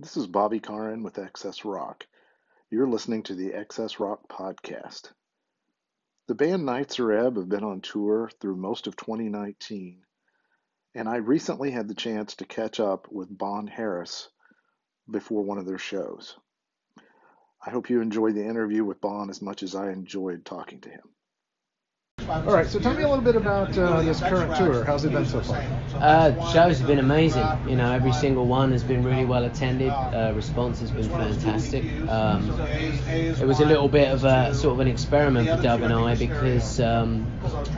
This is Bobby Karin with XS Rock. You're listening to the XS Rock podcast. The band Nitzer Ebb have been on tour through most of 2019, and I recently had the chance to catch up with Bon Harris before one of their shows. I hope you enjoyed the interview with Bon as much as I enjoyed talking to him. All right, so tell me a little bit about uh, this current tour. How's it been so far? Uh, shows have been amazing. You know, every single one has been really well attended. Uh, response has been fantastic. Um, it was a little bit of a sort of an experiment for Doug and I because um,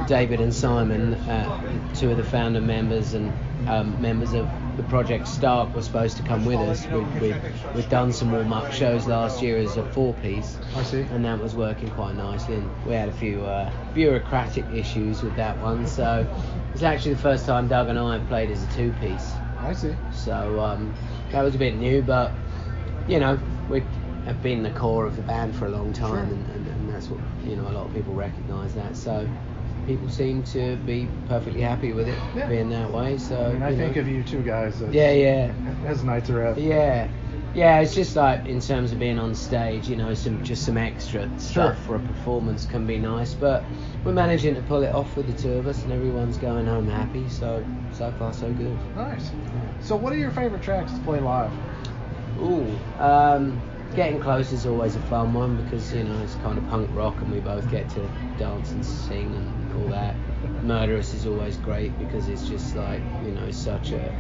David and Simon, uh, two of the founder members and um, members of the project Stark was supposed to come with us. We'd, we'd, we'd done some warm up shows last year as a four piece, I see. and that was working quite nicely. And we had a few uh, bureaucratic issues with that one, so it's actually the first time Doug and I have played as a two piece. I see. So um, that was a bit new, but you know, we have been the core of the band for a long time, Sure. and, and, and that's what you know. A lot of people recognise that, so people seem to be perfectly happy with it Yeah. being that way. So I mean, I think know. of you two guys as, yeah, yeah, as Nitzer Ebb. yeah. Yeah, it's just like in terms of being on stage, you know, some just some extra stuff for a performance can be nice, but we're managing to pull it off with the two of us, and everyone's going home happy. So so far so good. Nice. So, what are your favorite tracks to play live? Ooh, um, getting close is always a fun one because you know it's kind of punk rock and we both get to dance and sing and all that. Murderous is always great because it's just like you know such a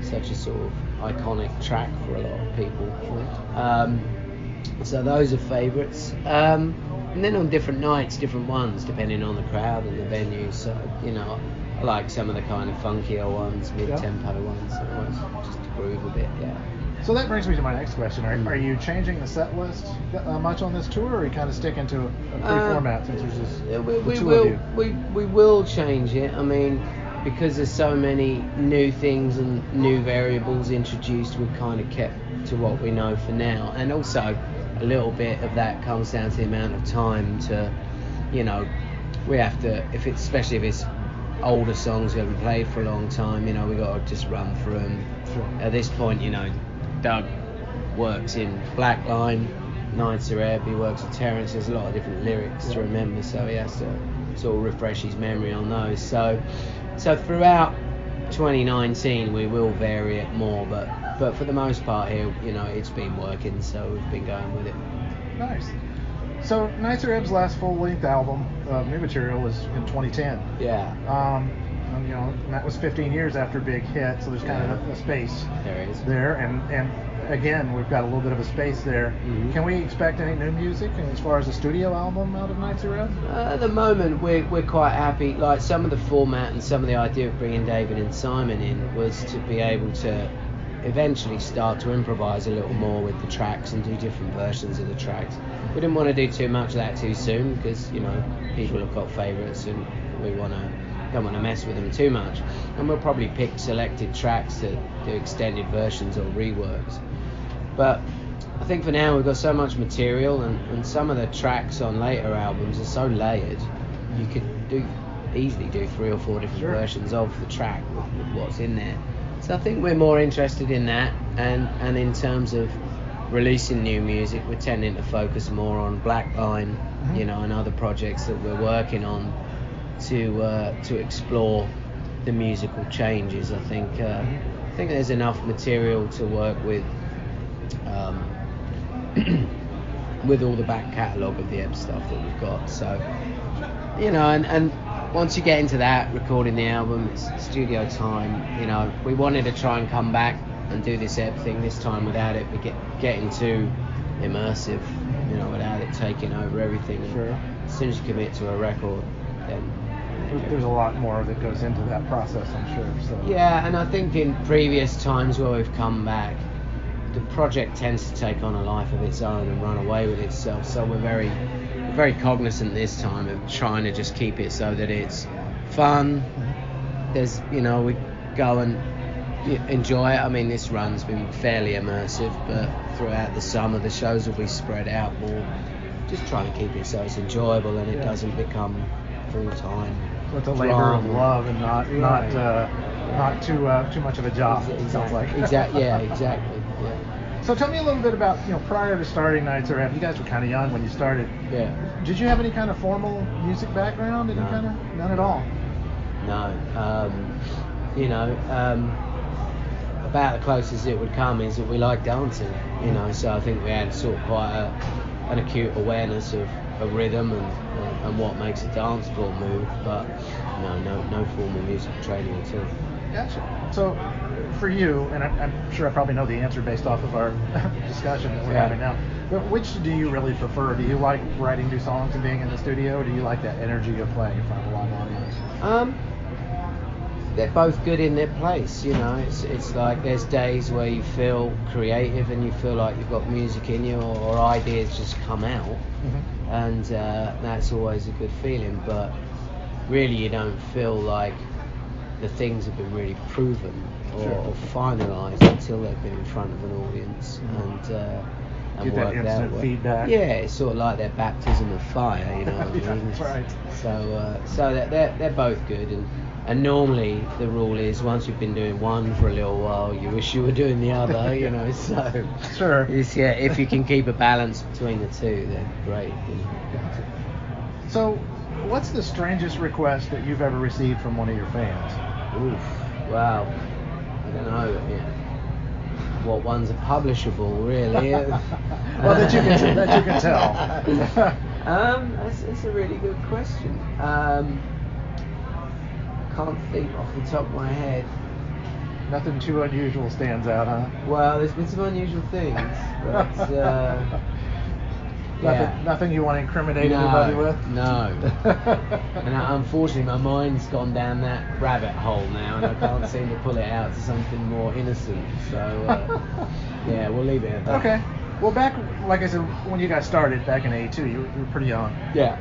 such a sort of iconic track for a lot of people. Um, so those are favourites. Um, and then on different nights, different ones depending on the crowd and the venue. So you know, I like some of the kind of funkier ones, mid-tempo ones, that always just to groove a bit. Yeah. So that brings me to my next question. Are, are you changing the set list uh, much on this tour, or are you kind of sticking to a, free Uh, format since there's just we, the we two will of you? we, we will change it. I mean, because there's so many new things and new variables introduced, we've kind of kept to what we know for now. And also, a little bit of that comes down to the amount of time to, you know, we have to if it's especially if it's older songs we haven't played for a long time. You know, we got to just run through them. Sure. At this point, you know, Doug works in Blackline, Nitzer Ebb, he works with Terence, there's a lot of different lyrics to remember, so he has to sort of refresh his memory on those. So, so throughout 2019, we will vary it more, but but for the most part here, you know, it's been working, so we've been going with it. Nice. So Nitzer Ebb's last full-length album, uh, new material, was in 2010. Yeah, Um, and, you know, and that was 15 years after Big Hit, so there's kind of a, a space there is. there, and and again, we've got a little bit of a space there. Mhm. Can we expect any new music as far as a studio album out of Nitzer Ebb? Uh, at the moment, we're, we're quite happy. Like some of the format and some of the idea of bringing David and Simon in was to be able to eventually start to improvise a little more with the tracks and do different versions of the tracks. We didn't want to do too much of that too soon because you know people have got favourites and we want to don't want to mess with them too much. And we'll probably pick selected tracks to do extended versions or reworks. But I think for now we've got so much material, and, and some of the tracks on later albums are so layered, you could do easily do three or four different Sure. versions of the track with, with what's in there. So I think we're more interested in that, and and in terms of releasing new music, we're tending to focus more on Blackline, Mhm. you know, and other projects that we're working on to uh, to explore the musical changes. I think uh, I think there's enough material to work with um, with all the back catalogue of the Ebb stuff that we've got. So you know, and, and once you get into that, recording the album, it's studio time. You know, we wanted to try and come back and do this Ebb thing this time without it get, getting too immersive. You know, without it taking over everything. Sure. As soon as you commit to a record, then There's, a lot more that goes into that process, I'm sure. So Yeah, and I think in previous times where we've come back, the project tends to take on a life of its own and run away with itself. So we're very, very cognizant this time of trying to just keep it so that it's fun. There's, you know, we go and enjoy it. I mean, this run's been fairly immersive, but throughout the summer the shows will be spread out more. Just trying to keep it so it's enjoyable and it Yeah. doesn't become full time. It's a labor of love and not not uh, not too uh, too much of a job. It sounds like. exactly. Yeah, exactly. Yeah. So tell me a little bit about you know prior to starting Nitzer Ebb. You guys were kind of young when you started. Yeah. Did you have any kind of formal music background? Any No. kind of none at all. No. Um, you know, um, about the closest it would come is that we like dancing. You know, so I think we had sort of quite a, an acute awareness of, of rhythm and, and, and what makes a dance floor move. But no, no, no formal music training at all. Gotcha. So for you, and I'm, I'm sure I probably know the answer based off of our discussion that we're Yeah. having now. But which do you really prefer? Do you like writing new songs and being in the studio, or do you like that energy of playing in front of a live audience? Um, they're both good in their place, you know. It's it's like there's days where you feel creative and you feel like you've got music in you or, or ideas just come out, Mm-hmm. and uh, that's always a good feeling. But really, you don't feel like the things have been really proven or, Sure. or finalised until they've been in front of an audience Mhm. and. Uh, and Get that worked out instant feedback. Yeah, it's sort of like their baptism of fire, you know. what I mean? right. So, uh, so they're, they're, they're both good, and, and normally the rule is once you've been doing one for a little while, you wish you were doing the other, you know. So, Sure. it's, yeah, if you can keep a balance between the two, then great. You know. So, what's the strangest request that you've ever received from one of your fans? Oof, wow. I don't know. Yeah. What ones are publishable, really? well, that you can that you can tell. um, that's, that's a really good question. Um, can't think off the top of my head. Nothing too unusual stands out, huh? Well, there's been some unusual things, but uh, Nothing, yeah. nothing you want to incriminate no, anybody with? No. and I, unfortunately, my mind's gone down that rabbit hole now, and I can't seem to pull it out to something more innocent. So, uh, yeah, we'll leave it at that. Okay. Well, back, like I said, when you got started back in '82, you, you were pretty young. Yeah.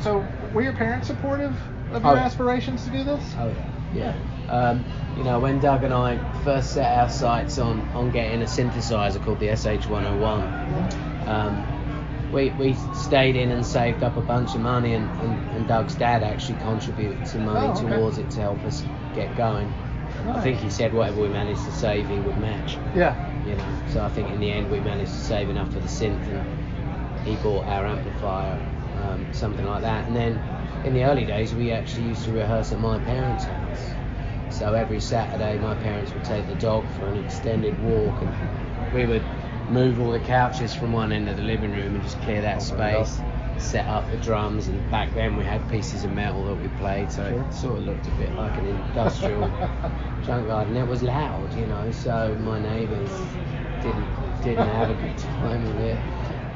So, were your parents supportive of Oh, your yeah. aspirations to do this? Oh yeah. Yeah. Um, you know, when Doug and I first set our sights on, on getting a synthesizer called the SH101, um, we, we stayed in and saved up a bunch of money, and, and, and Doug's dad actually contributed some money Oh, okay. towards it to help us get going. I think he said whatever we managed to save, he would match. Yeah. You know, so I think in the end we managed to save enough for the synth, and he bought our amplifier, um, something like that. And then in the early days, we actually used to rehearse at my parents' house. So every Saturday, my parents would take the dog for an extended walk, and we would move all the couches from one end of the living room and just clear that Oh space, set up the drums. And back then, we had pieces of metal that we played, so Sure. it sort of looked a bit like an industrial junkyard, and it was loud, you know. So my neighbours didn't didn't have a good time with it.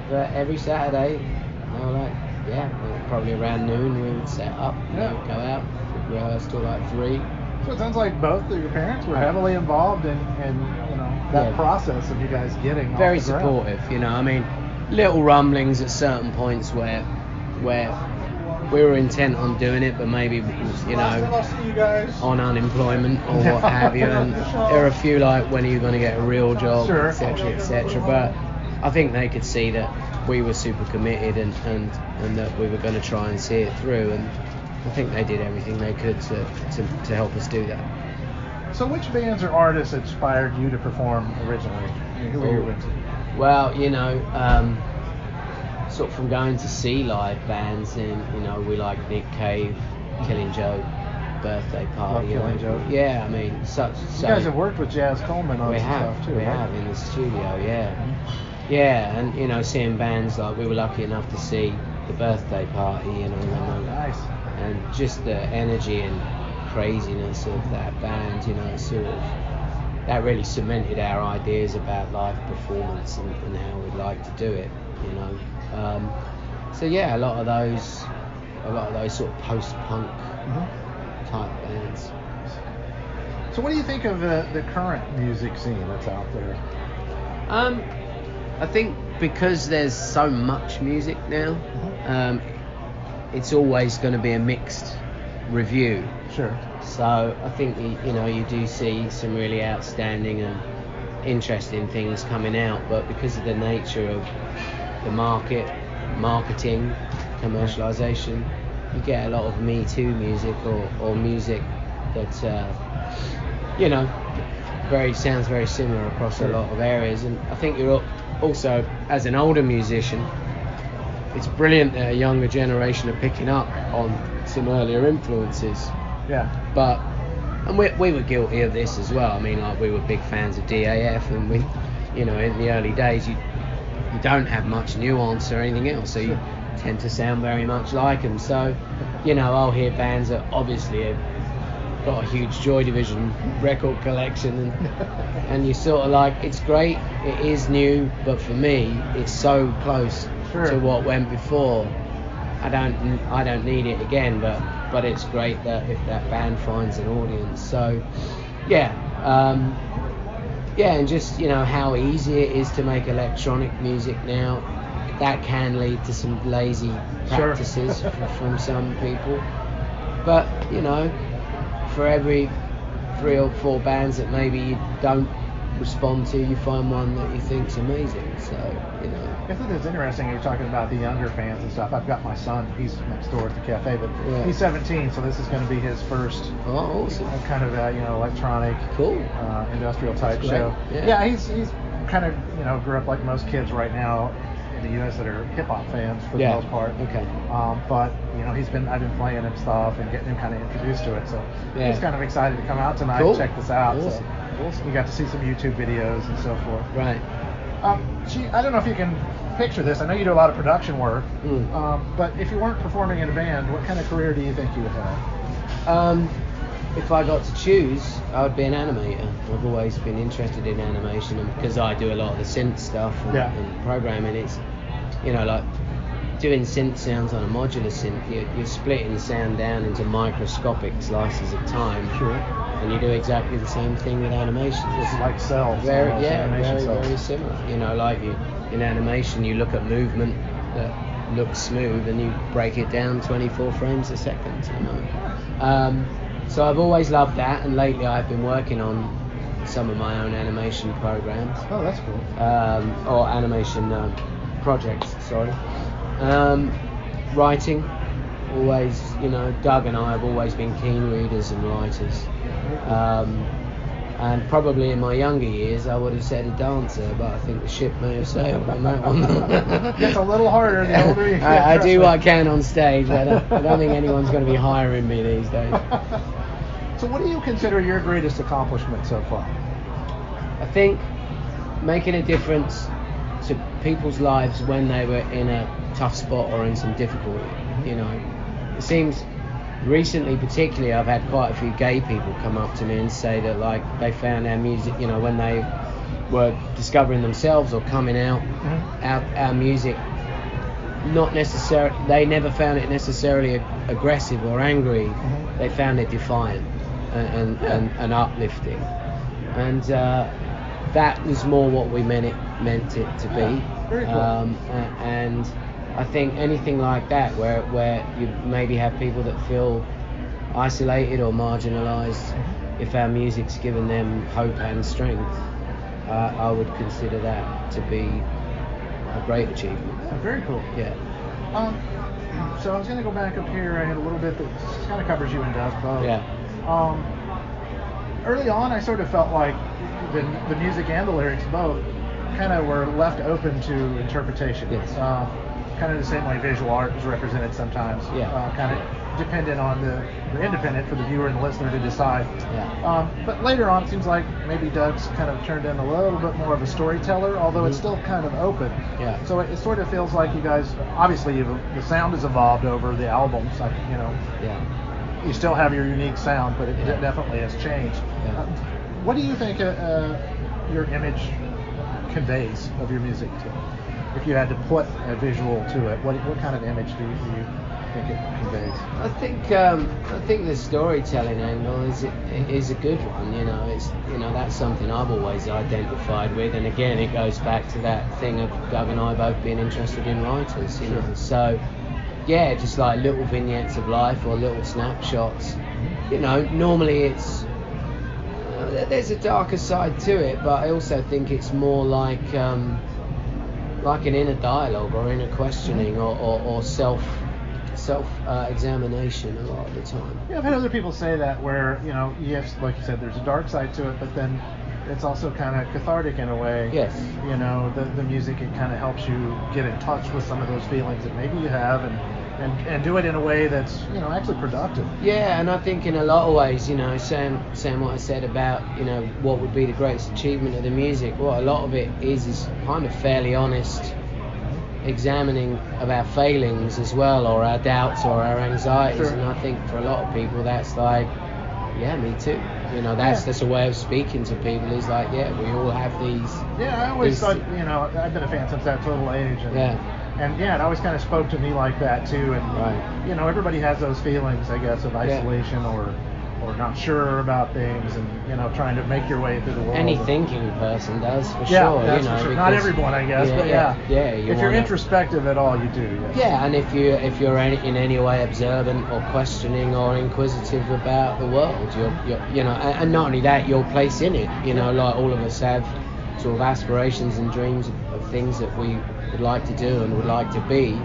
But every Saturday, they were like, yeah, probably around noon we would set up, you know, Yeah. go out, rehearse till like three. So it sounds like both of your parents were heavily involved in, in you know that Yeah. process of you guys getting off Very the ground. supportive, you know. I mean, little rumblings at certain points where where we were intent on doing it, but maybe you know see you guys. on unemployment or what have you. And there are a few like, when are you going to get a real job, Sure. etc., etc. But I think they could see that we were super committed and, and, and that we were going to try and see it through. And I think they did everything they could to, to, to help us do that. So which bands or artists inspired you to perform originally? Who were you Oh. into? Well, you know, um, sort of from going to see live bands, and you know, we like Nick Cave, Killing Joke, Birthday Party. you Killing. Yeah, I mean, such. You so, guys have worked with Jaz Coleman on we have, stuff too, we right? have in the studio, yeah, yeah, and you know, seeing bands like we were lucky enough to see the Birthday Party, you know, and, Nice. and just the energy and craziness of that band, you know, sort of that really cemented our ideas about live performance and, and how we'd like to do it, you know. Um, so yeah, a lot of those, a lot of those sort of post-punk Mhm. type bands. So what do you think of the, the current music scene that's out there? Um, I think because there's so much music now, um, it's always going to be a mixed review. Sure. So I think you, you know you do see some really outstanding and interesting things coming out, but because of the nature of the market, marketing, commercialization, you get a lot of Me Too music or, or music that uh, you know very sounds very similar across a lot of areas, and I think you're al- also as an older musician, it's brilliant that a younger generation are picking up on some earlier influences. Yeah. But and we, we were guilty of this as well. I mean, like we were big fans of DAF, and we, you know, in the early days, you you don't have much nuance or anything else, so you tend to sound very much like them. So, you know, I'll hear bands that obviously have got a huge Joy Division record collection, and and you sort of like it's great, it is new, but for me, it's so close Sure. to what went before. I don't I don't need it again, but but it's great that if that band finds an audience. So yeah, um, yeah, and just you know how easy it is to make electronic music now. That can lead to some lazy Sure. practices from some people, but you know, for every three or four bands that maybe you don't respond to, you find one that you think's amazing. So you know, I think it's interesting you're talking about the younger fans and stuff. I've got my son, he's next door at the cafe, but Yeah. he's 17, so this is going to be his first oh, awesome, kind of uh, you know electronic, cool. uh, industrial type show. great, yeah. he's he's kind of you know grew up like most kids right now the U.S. that are hip hop fans for Yeah. the most part. Okay. Um, but you know he's been I've been playing him stuff and getting him kind of introduced to it, so Yeah. he's kind of excited to come out tonight Cool. and check this out. Awesome. So Awesome. we got to see some YouTube videos and so forth. Right. Um, gee, I don't know if you can picture this. I know you do a lot of production work, Mm. um, but if you weren't performing in a band, what kind of career do you think you would have? Um, if I got to choose, I would be an animator. I've always been interested in animation, and because I do a lot of the synth stuff and, Yeah. and programming, it's you know like doing synth sounds on a modular synth. You're, you're splitting the sound down into microscopic slices of time, Sure. and you do exactly the same thing with animation. It's like cells. Very, yeah, very, cells. very similar. You know, like you in animation, you look at movement that looks smooth, and you break it down 24 frames a second. You know. Um, so I've always loved that, and lately I've been working on some of my own animation programs Oh, that's cool. um, or animation um, projects. Sorry. Um, writing, always, you know, Doug and I have always been keen readers and writers. Um, and probably in my younger years, I would have said a dancer, but I think the ship may have sailed on that one. Gets a little harder the older you get. I, I do me. what I can on stage, but I I don't think anyone's going to be hiring me these days. so, what do you consider your greatest accomplishment so far? I think making a difference to people's lives when they were in a tough spot or in some difficulty. You know, it seems recently, particularly, I've had quite a few gay people come up to me and say that like they found our music. You know, when they were discovering themselves or coming out, our, our music. Not necessarily, they never found it necessarily ag- aggressive or angry. Mhm. They found it defiant and, and, and, uplifting and uh, that was more what we meant it meant it to be. Very cool. Um, and I think anything like that, where where you maybe have people that feel isolated or marginalised, Mm-hmm. if our music's given them hope and strength, uh, I would consider that to be a great achievement. Very cool. Yeah. Um, so I was going to go back up here. I had a little bit that kind of covers you and Doug both. Yeah. Um, early on, I sort of felt like the, the music and the lyrics both kind of were left open to interpretation. Yes. Uh, kind of the same way visual art is represented sometimes. Yeah. Uh, kind of dependent on the, the independent for the viewer and the listener to decide. Yeah. Um, but later on, it seems like maybe Doug's kind of turned in a little bit more of a storyteller, although it's Mhm. still kind of open. Yeah. So it, it sort of feels like you guys, obviously, you've, the sound has evolved over the albums. Like, you know, Yeah. You still have your unique sound, but it Yeah. definitely has changed. Yeah. Uh, what do you think uh, uh, your image conveys of your music to? If you had to put a visual to it, what, what kind of image do you, do you think it conveys? I think um, I think the storytelling angle is is a good one. You know, it's you know that's something I've always identified with, and again, it goes back to that thing of Doug and I both being interested in writers. You know, so yeah, just like little vignettes of life or little snapshots. You know, normally it's uh, there's a darker side to it, but I also think it's more like um, like an inner dialogue or inner questioning or, or, or self self uh, examination a lot of the time. Yeah, I've had other people say that where, you know, yes, like you said, there's a dark side to it, but then it's also kind of cathartic in a way. Yes. You know, the the music it kind of helps you get in touch with some of those feelings that maybe you have, and and and do it in a way that's you know actually productive. Yeah, and I think in a lot of ways, you know, saying saying what I said about, you know, what would be the greatest achievement of the music, what a lot of it is is kind of fairly honest examining of our failings as well or our doubts or our anxieties Sure. and I think for a lot of people that's like yeah me too you know that's Yeah. that's a way of speaking to people is like yeah we all have these Yeah, I always thought you know I've been a fan since that total age, and Yeah. and yeah, it always kind of spoke to me like that too. And Right. you know, everybody has those feelings, I guess, of isolation or or not sure about things, and you know, trying to make your way through the world. any thinking person does for Yeah, sure that's you know for sure. Not everyone, I guess, but yeah yeah. yeah, you if you're wanna- introspective at all, you do. Yes. Yeah, and if you if you're any, in any way observant or questioning or inquisitive about the world, you're, you're you know, and, and not only that, your place in it. You know, like all of us have sort of aspirations and dreams of, of things that we would like to do and would like to be.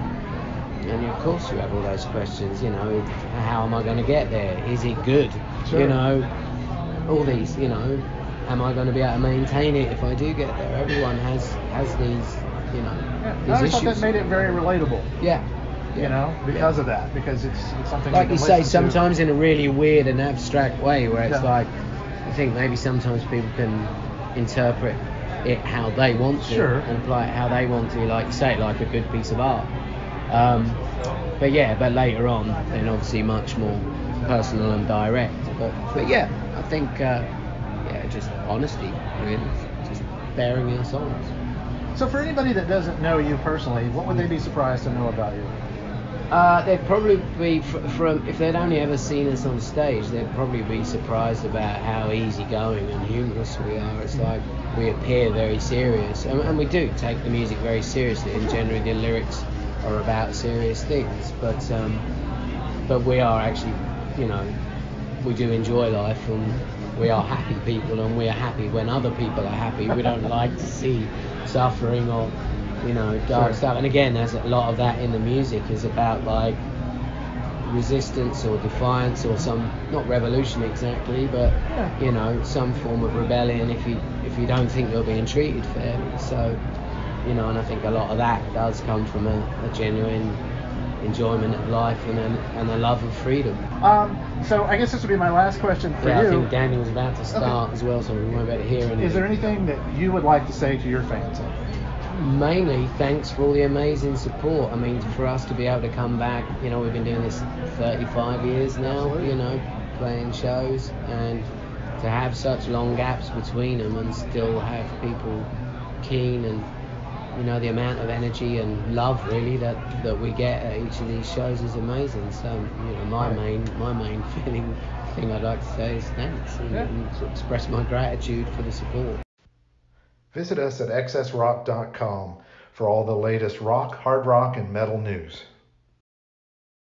And of course, you have all those questions. You know, how am I going to get there? Is it good? Sure. You know, all these. You know, am I going to be able to maintain it if I do get there? Everyone has has these. You know, Yeah. these I always thought that made it very relatable. yeah. You know, because of that, because it's, it's something like you you say, listen to. sometimes in a really weird and abstract way, where it's Yeah. like, I think maybe sometimes people can interpret it how they want to Sure. and apply it how they want to, like say, like a good piece of art. Um, but yeah, but later on, then obviously much more personal and direct. But but yeah, I think uh, yeah, just honesty, really, just bearing our souls. So for anybody that doesn't know you personally, what would they be surprised to know about you? Uh, they'd probably be fr- from if they'd only ever seen us on stage, they'd probably be surprised about how easygoing and humorous we are. It's like we appear very serious, and, and we do take the music very seriously, and generally the lyrics are about serious things. But um, but we are actually, you know, we do enjoy life, and we are happy people, and we are happy when other people are happy. We don't like to see suffering or you know dark Sure. stuff. And again, there's a lot of that in the music is about like resistance or defiance or some not revolution exactly, but Yeah. you know some form of rebellion if you if you don't think you're being treated fairly. So you know, and I think a lot of that does come from a, a genuine enjoyment of life and a, and a love of freedom. Um, so I guess this would be my last question for yeah, I think Daniel's about to start as well, so we won't be able to hear anything. Is there anything that you would like to say to your fans? mainly thanks for all the amazing support. I mean, for us to be able to come back, you know, we've been doing this 35 years now, Absolutely. you know, playing shows, and to have such long gaps between them and still have people keen and you know the amount of energy and love really that that we get at each of these shows is amazing. So you know, my main my main feeling thing I'd like to say is thanks and, Yeah. and express my gratitude for the support. Visit us at xsrock.com for all the latest rock, hard rock, and metal news.